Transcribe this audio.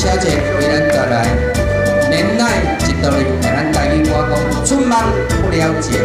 小姐为咱带来年带一道令牌咱带给我讲春梦不了解